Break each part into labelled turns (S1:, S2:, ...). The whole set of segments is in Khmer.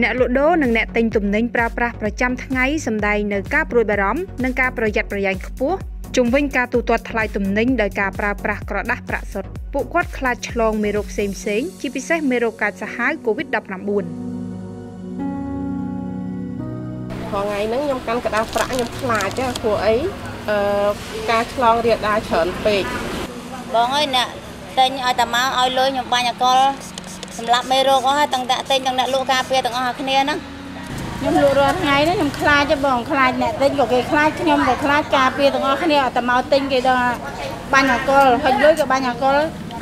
S1: អ្នកលក់ដូរនិងអ្នកទិញទំនិញប្រើប្រាស់ប្រចាំថ្ងៃសម្ដែងនៅការព្រួយបារម្ភនិងការប្រយ័ត្នប្រយែងខ្ពស់ជំវិញការទូទាត់ថ្លៃទំនិញដោយការប្រើប្រាស់ក្រដាសប្រាក់សុទ្ធពួកគាត់ខ្លាចឆ្លងមេរោគផ្សេងៗជាពិសេសមេរោគកាចសាហាវ COVID-19
S2: ថ្ងៃហ្នឹងខ្ញុំកាន់ក្រដាសប្រាក់ខ្ញុំខ្លាចព្រោះអីការឆ្លងរាលដាលច្រើនពេក
S3: បងអើយអ្នកតែញឲ្យតាម៉ៅឲ្យលុយខ្ញុំបាញ់អកល សម្រាប់មេរោគអស់ហើយទាំងអ្នកទិញទាំងអ្នកលក់ការពារទាំងអស់គ្នាហ្នឹង
S4: ខ្ញុំលក់រាល់ថ្ងៃនេះខ្ញុំខ្លាចទេបងខ្លាចអ្នកទិញក៏គេខ្លាចខ្ញុំក៏ខ្លាចការពារទាំងអស់គ្នាអត់តែមកទិញគេដល់បាញ់អកលហុចលុយក៏បាញ់អកល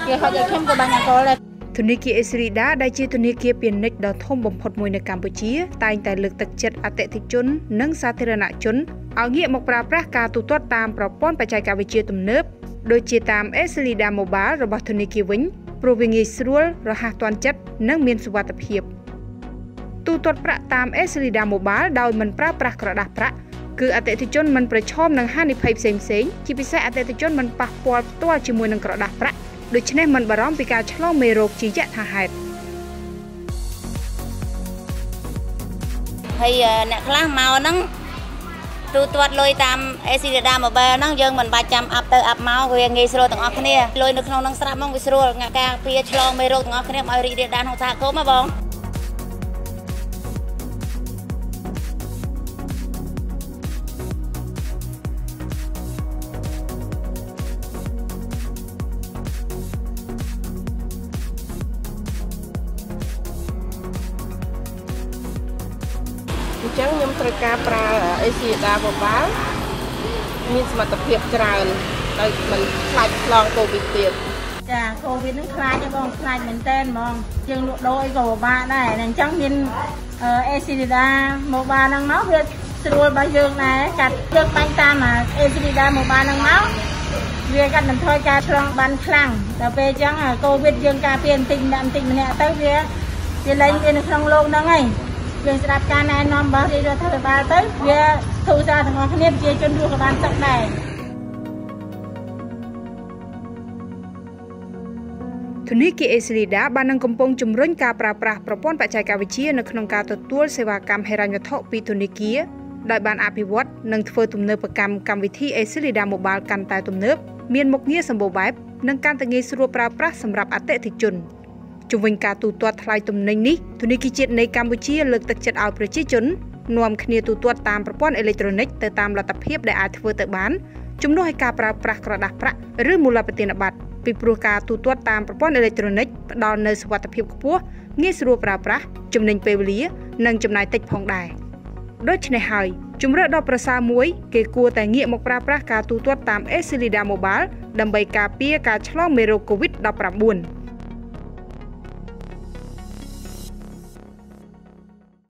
S4: គេហុចឲ្យខ្ញុំក៏បាញ់អកលដែរ
S1: ធនាគារអេស្រីដាដែលជាធនាគារពាណិជ្ជដ៏ធំបំផុតមួយនៅកម្ពុជា តែងតែលើកទឹកចិត្តអតិថិជន និងសាធារណជនឲ្យងាកមកប្រើប្រាស់ការទូទាត់តាមប្រព័ន្ធបច្ចេកវិទ្យាទំនើបដូចជាតាម Eslida Mobile របស់ធនាគារវិញ ព្រោះវាងាយស្រួលរហ័សទាន់ចិត្តនិងមានសុវត្ថិភាពទូទាត់ប្រាក់តាម Eslida Mobile ដោយមិនប្រើប្រាស់ក្រដាសប្រាក់គឺអតិថិជនមិនប្រឈមនឹងហានិភ័យផ្សេងៗជាពិសេសអតិថិជនមិនប៉ះពាល់ផ្ទាល់ជាមួយនឹងក្រដាសប្រាក់ដូច្នេះមិនបារម្ភពីការឆ្លងមេរោគជាយថាហេតុ
S3: ហើយអ្នកខ្លះមកហ្នឹង ទូទាត់លុយតាម Acidida Mobile ហ្នឹងយើងមិនបាច់ចាំអាប់ទៅអាប់មកវាងាយស្រួលទាំងអស់គ្នាលុយនៅក្នុងហ្នឹងស្រាប់មកវាស្រួលការពារឆ្លងមេរោគទាំងអស់គ្នាឲ្យរីករាលដាលក្នុងសហគមន៍ណាបង
S2: ញ្ចឹងខ្ញុំត្រូវការប្រើអេស៊ីដាបបាលមានសមត្ថភាពច្រើនដោយមិនខ្លាចឆ្លងកូវីដទៀត
S4: ចាកូវីដនឹងខ្លាចទេបងខ្លាចមែនតើហ្មងយើងលក់ដូរអីក៏ពិបាកដែរអញ្ចឹងមានអេស៊ីដាម៉ូបាលហ្នឹងមកវាស្រួលរបស់យើងដែរកាត់យើងបាញ់តាមអេស៊ីដាម៉ូបាលហ្នឹងមកវាកាត់បន្ថយការឆ្លងបានខ្លាំងដល់ពេលអញ្ចឹងកូវីដយើងការពារបន្តិចម្នាក់បន្តិចម្នាក់ទៅវាវាលែងវានៅក្នុងโลกហ្នឹងហើយ យើងស្ដាប់ការណែនាំរបស់រាជរដ្ឋាភិបាលទៅវាធូរស្រាលទាំងអស់គ្នាប្រជាជនរស់ក៏បានសុខដែរ
S1: ធនាគារអេស្លីដាបាននឹងកំពុងជំរុញការប្រើប្រាស់ប្រព័ន្ធបច្ចេកវិទ្យានៅក្នុងការទទួលសេវាកម្មហិរញ្ញវត្ថុពីធនាគារដោយបានអភិវឌ្ឍនិងធ្វើទំនើបកម្មកម្មវិធី Eslida Mobile កាន់តែទំនើបមានមុខងារសម្បូរបែបនិងកាន់តែងាយស្រួលប្រើប្រាស់សម្រាប់អតិថិជន។ ជំវិញការទូទាត់ថ្លៃទំនិញនេះធនាគារជាតិនៃកម្ពុជាលើកទឹកចិត្តឲ្យប្រជាជននាំគ្នាទូទាត់តាមប្រព័ន្ធអេឡិចត្រូនិកទៅតាមលទ្ធភាពដែលអាចធ្វើទៅបានជំនួសឲ្យការប្រើប្រាស់ក្រដាសប្រាក់ឬមូលបទានប័ត្រពីព្រោះការទូទាត់តាមប្រព័ន្ធអេឡិចត្រូនិកផ្ដល់នូវសុវត្ថិភាពខ្ពស់ងាយស្រួលប្រើប្រាស់ចំណេញពេលវេលា និងចំណាយតិចផងដែរដូច្នេះហើយជំរឿដ៏ប្រសើរមួយគេគួរតែងាកមកប្រើប្រាស់ការទូទាត់តាម Eslida Mobile ដើម្បីការពារការឆ្លងមេរោគ COVID-19